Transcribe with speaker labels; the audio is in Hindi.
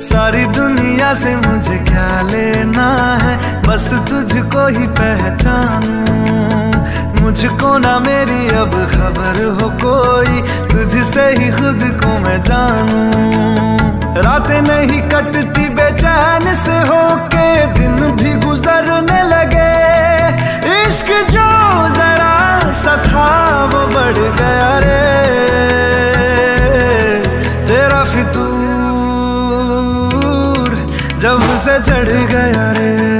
Speaker 1: सारी दुनिया से मुझे क्या लेना है? बस तुझको ही पहचानू। मुझको ना मेरी अब खबर हो कोई। तुझसे ही खुद को मैं जानू। रातें नहीं कटती बेचैन से होके, दिन भी गुजरने जब से चढ़ गया रे।